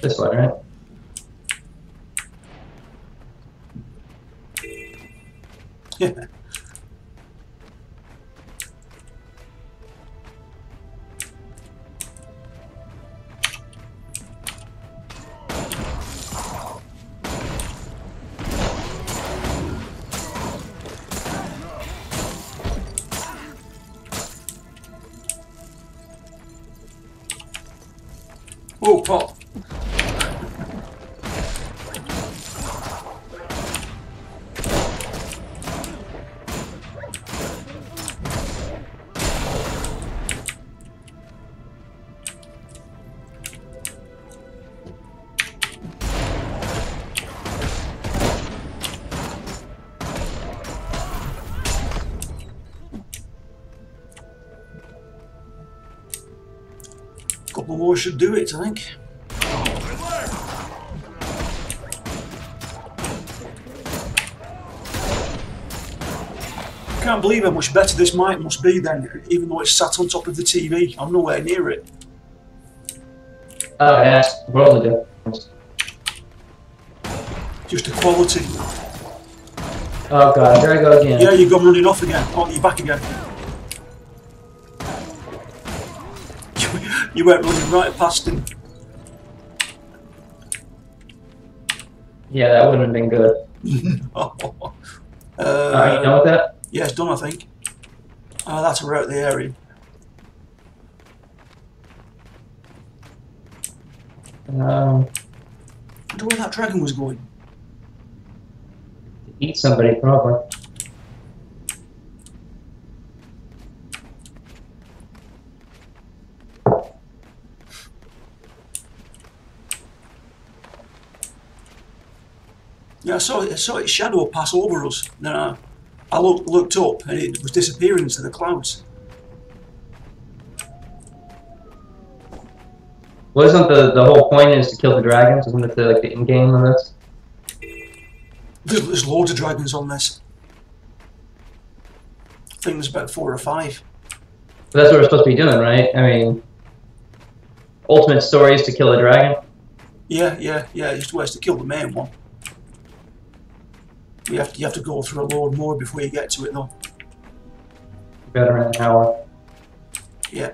This one, right? Yeah. More should do it, I think. Can't believe how much better this mic must be then, even though it's sat on top of the TV. I'm nowhere near it. Oh, yeah. World of difference. Just the quality. Oh god, here I go again. Yeah, you've gone running off again. Oh, you're back again. You went running right past him. Yeah, that wouldn't have been good. Oh. Alright, you Uh, done with that? yeah, it's done, I think. Oh, that's about the area. Um, I wonder where that dragon was going. eat somebody, probably. Yeah, I saw, I saw its shadow pass over us. Then I, I looked, looked up and it was disappearing into the clouds. Wasn't the the whole point is to kill the dragons? Isn't it the, like the in game on this? There's, there's loads of dragons on this. I think there's about four or five. But that's what we're supposed to be doing, right? I mean, ultimate story is to kill a dragon. Yeah, yeah, yeah. Ways to kill the main one. You have to, you have to go through a load more before you get to it, though. Better in an hour. Yeah.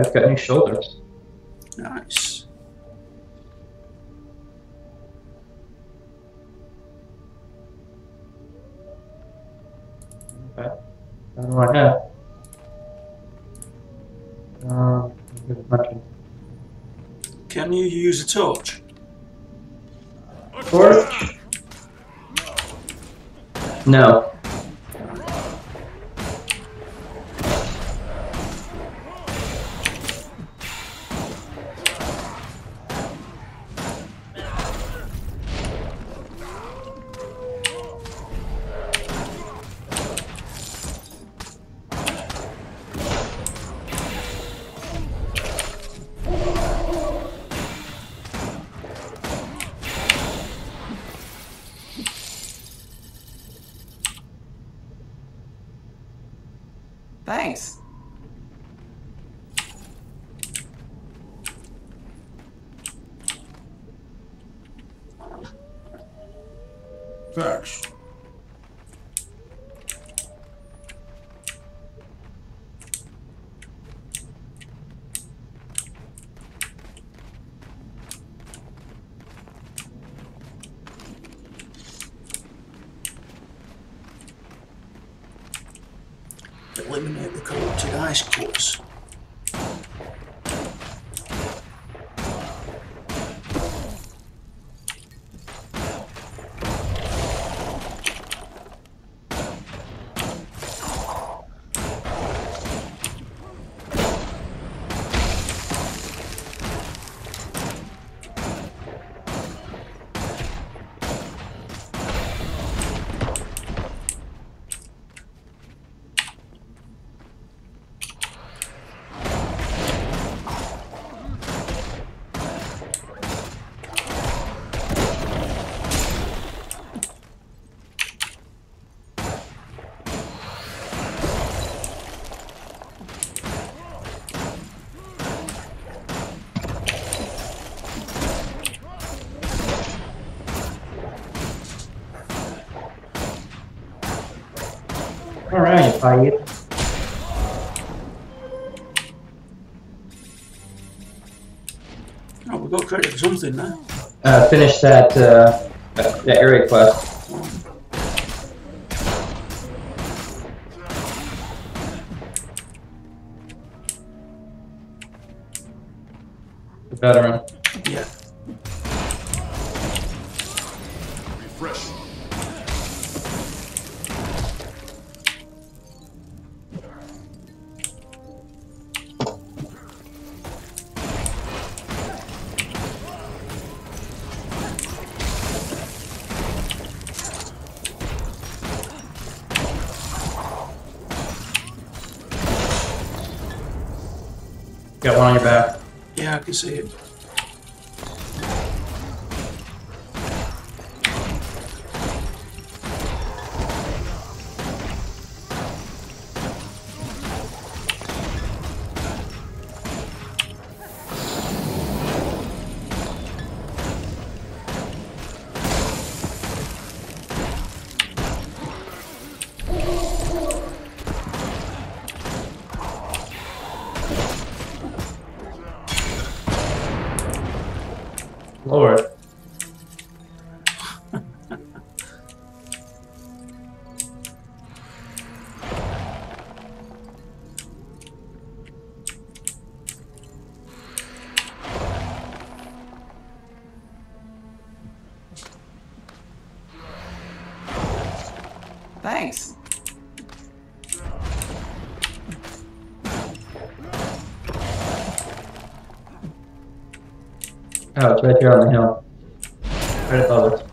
It's got new shoulders. Nice. Okay. I don't know what I have. Um, there's a bunch of- Can you use a torch? Torch? No. Thanks. Eliminate the corrupted ice cores. Around. Oh, we've got credit for something there. Uh, finish that, uh, that that area quest. The veteran. Yeah. Yeah, Oh, it's right there on the hill. Right above us.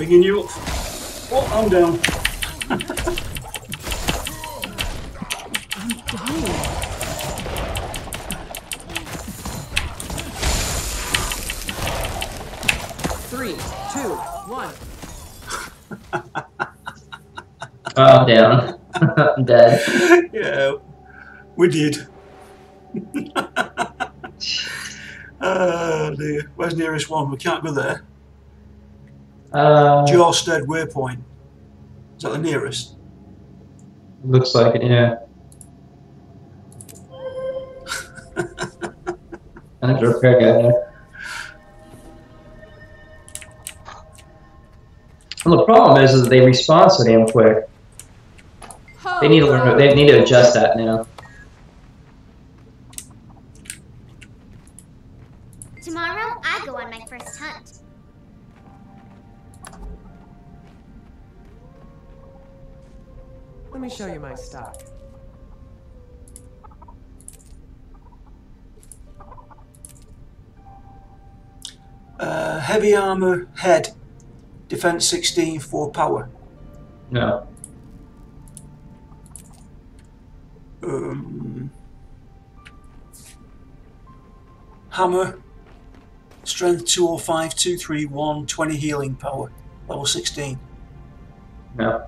Bringing you up. Oh, I'm down. Three, two, one. Oh, I'm down. I'm dead. yeah, we did. oh dear. Where's the nearest one? We can't go there. Uh, Jorstead Waypoint. Is that the nearest? looks like it, yeah. There's a repair guy there. And the problem is, is that they respond so damn quick. They need to learn. They need to adjust that now. Armor head. Defense 16 4 power. No. Um, hammer. Strength 205, 231, 20 healing power. Level 16. No.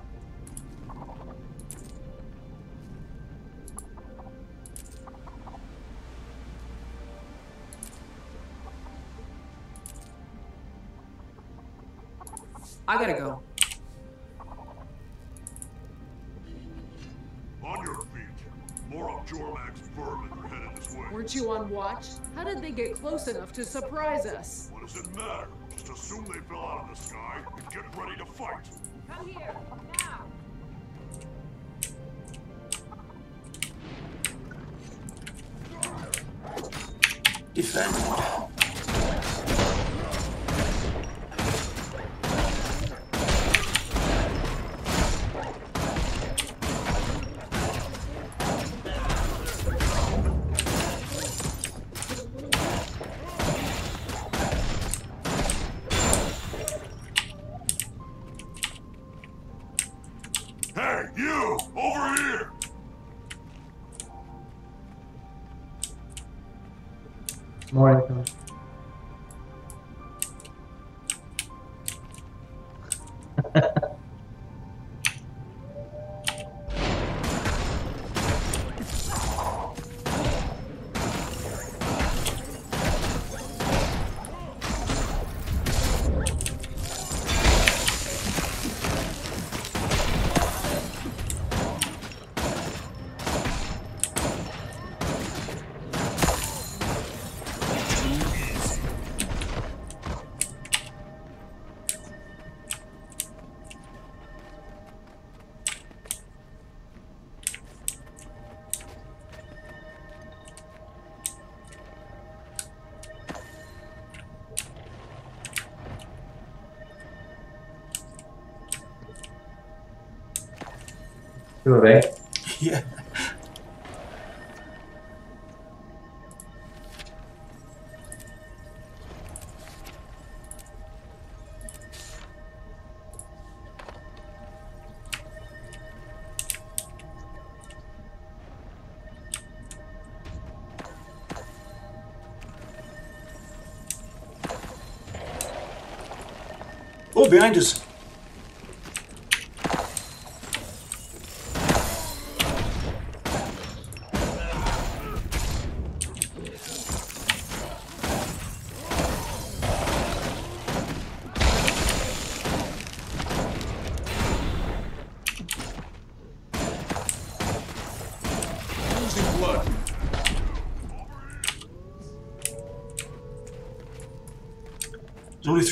I gotta go. On your feet. More of Jormag's vermin are headed this way. Weren't you on watch? How did they get close enough to surprise us? What does it matter? Just assume they fell out of the sky and get ready to fight. Come here, now! Defend. Yeah. Oh, behind us.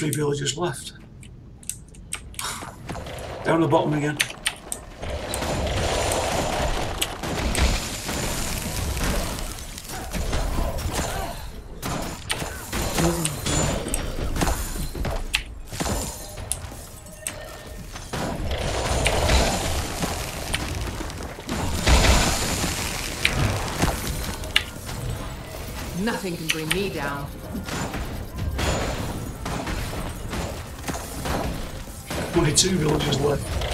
Three villagers left. Down the bottom again. Nothing can bring me down. Only two villagers left.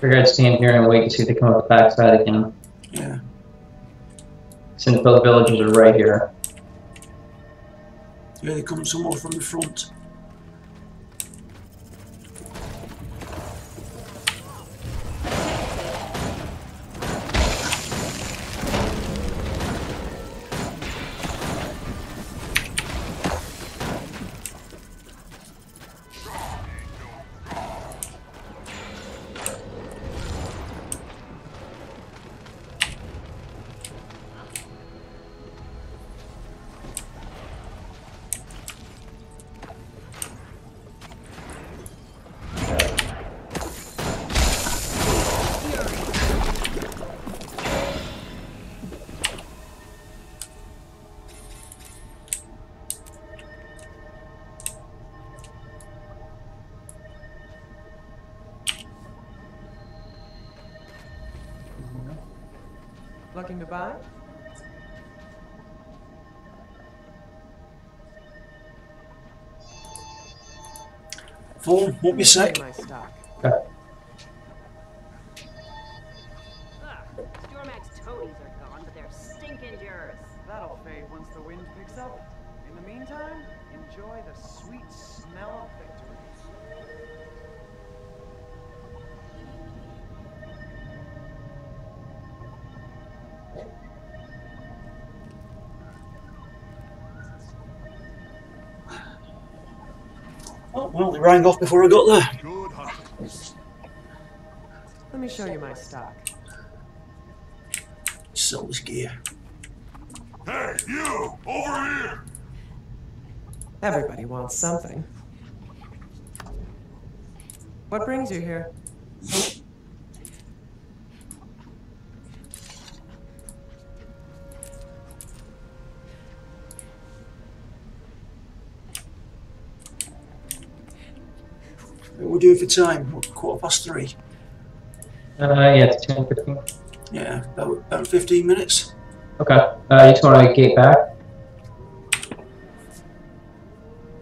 Figure I'd stand here and wait to see if they come up the backside again. Yeah. Since the villagers are right here. Yeah, they come somewhere from the front. Looking to buy? Four, won't be Show rang off before I got there. Let me show you my stock. Sell this gear. Hey, you! Over here! Everybody wants something. What brings you here? Doing for time? What, quarter past three. Uh, yeah, it's 10, 15. Yeah, about, about 15 minutes. Okay. Uh, you just want to gate back?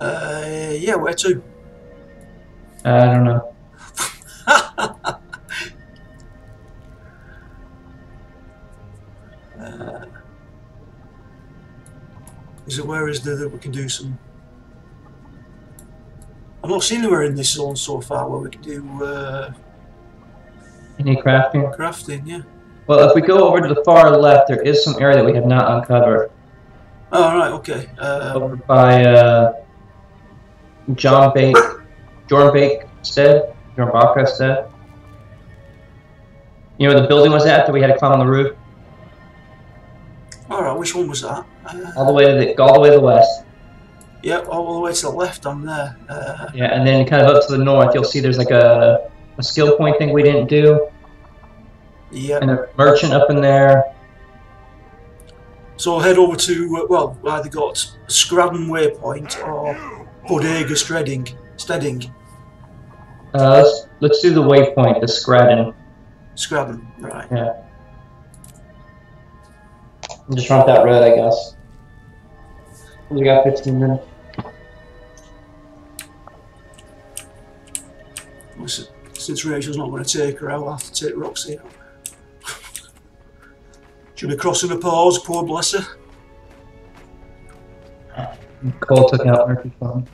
Uh, yeah, where to? Uh, I don't know. Uh, is it where is there that we can do some? I've not seen anywhere in this zone so far where we can do uh, Any crafting? crafting. Yeah. Well, if we go over to the far left, there is some area that we have not uncovered. Oh right, okay. Uh, Over by uh, John Bake, Jorn Bake stead, Baka stead. You know where the building was at that we had to climb on the roof? all right, which one was that? Uh, All the way to the all the way to the west. Yeah, all the way to the left on there. Uh, Yeah, and then kind of up to the north, you'll see there's like a, a skill point thing we didn't do, yeah. and a merchant up in there. So head over to uh, well, either got Scradden Waypoint or Bodega Steading. Steading. Uh, let's let's do the waypoint, the Scradden. Scradden, right. Yeah. Just run that road, I guess. We got 15 minutes. Since Rachel's not going to take her out, I'll have to take Roxy out. She'll be crossing her paws, poor bless her. Cole took out Murphy's phone.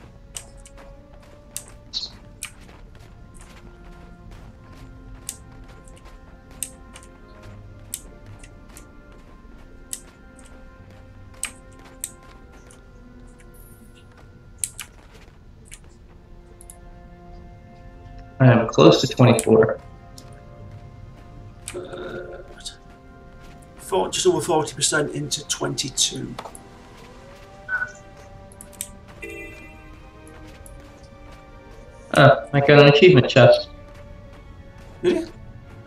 Close to 24. Four, just over 40% into 22. Ah, I got an achievement chest. Did you?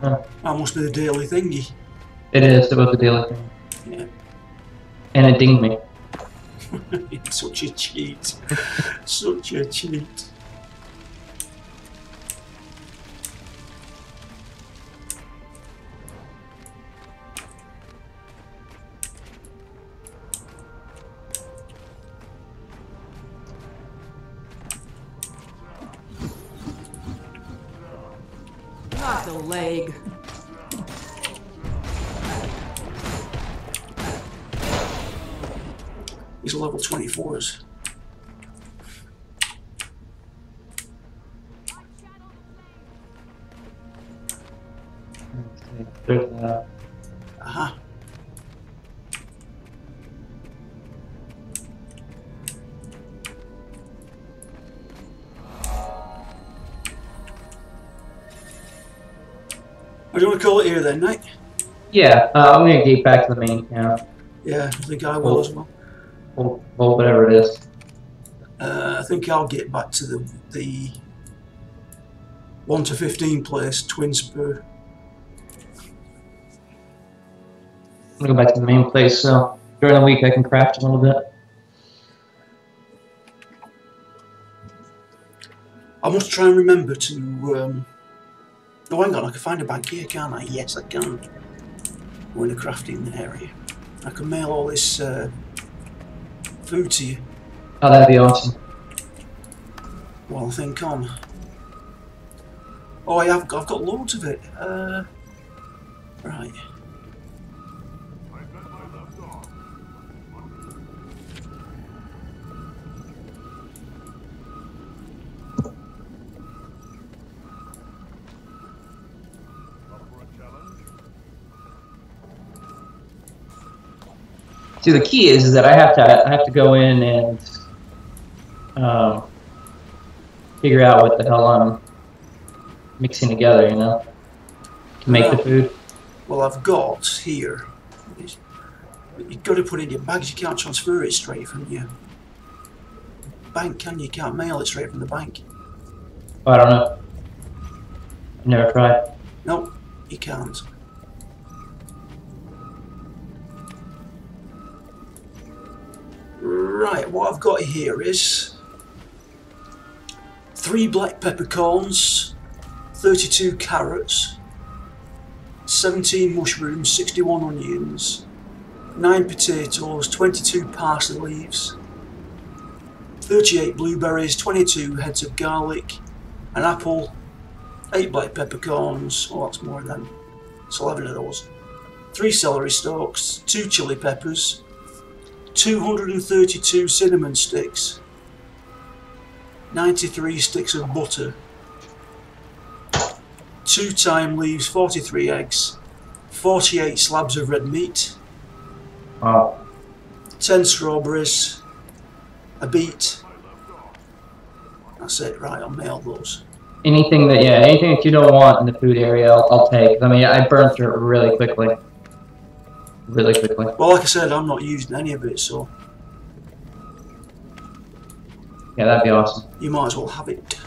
Huh. That must be the daily thingy. It is about the daily thing. Yeah. And it dinged me. Such a cheat. Such a cheat. These are level 24s. There's that. Aha. What do you want to call it here then, Nick? Yeah, uh, I'm gonna gate back to the main camp. Yeah, I think I will as well. Well, well, whatever it is. Uh, I think I'll get back to the the one to fifteen place, Twin Spur. I'm gonna go back to the main place, so during the week I can craft a little bit. I must try and remember to. Um, oh, hang on, I can find a bank here, can't I? Yes, I can. We're in a crafting area. I can mail all this uh, food to you Oh, that'd be awesome. I think on. Oh, I have. I've got loads of it. Uh. Right See, the key is, is that I have to I have to go in and um, figure out what the hell I'm mixing together, you know, to make the food. Well, I've got here. You've got to put it in your bags. You can't transfer it straight from your bank, can you? You can't mail it straight from the bank. Oh, I don't know. I've never tried. No, you can't. Right, what I've got here is three black peppercorns, 32 carrots, 17 mushrooms, 61 onions, 9 potatoes, 22 parsley leaves, 38 blueberries, 22 heads of garlic, an apple, 8 black peppercorns, oh that's more than, it's 11 of those, 3 celery stalks, 2 chili peppers, 232 cinnamon sticks, 93 sticks of butter, 2 thyme leaves, 43 eggs, 48 slabs of red meat, Wow. 10 strawberries, a beet. That's it, right, I'll mail those. Anything that, yeah, anything that you don't want in the food area, I'll, I'll take. I mean, I burned through it really quickly. Really quickly. Well, like I said, I'm not using any of it, so Yeah, that'd be awesome. you might as well have it.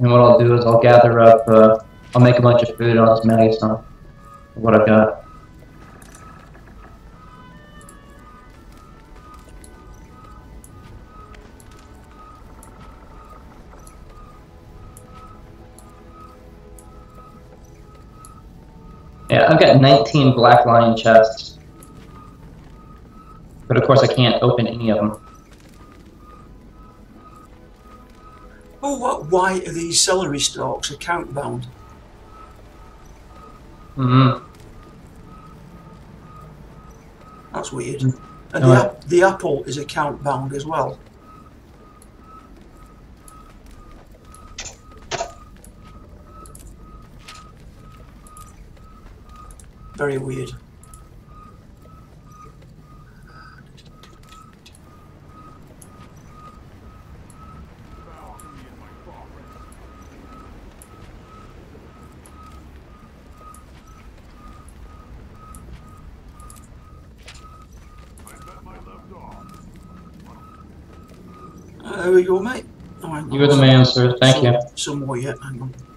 And what I'll do is I'll gather up, uh, I'll make a bunch of food and I'll just you some. of What I've got. Got 19 black lion chests. But of course I can't open any of them. Oh, what? Why are these celery stalks account bound? hmm That's weird. Mm. And Oh, the, ap- the apple is account bound as well. Very weird. I bet my left arm. Uh, there we go, mate. Oh. You're the man, sir. Thank some, you. Some more yet. Hang on.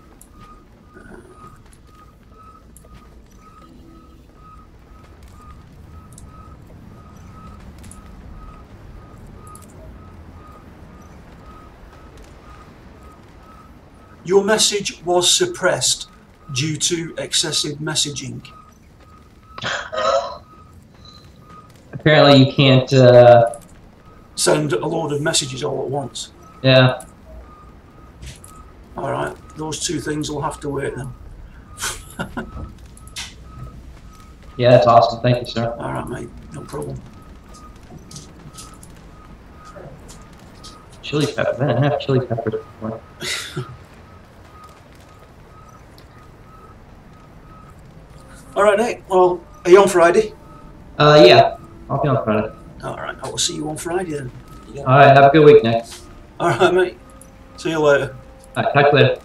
Your message was suppressed due to excessive messaging. Apparently you can't, uh, Send a load of messages all at once. yeah. Alright, those two things will have to wait then. Yeah, that's awesome. Thank you, sir. Alright, mate, no problem. Chili peppers. I didn't have chili peppers before. Alright, Nick, well, are you on Friday? Uh, yeah. I'll be on Friday. Alright, I will see you on Friday then. Alright, have a good week, Nick. Alright, mate. See you later. Alright, talk you later.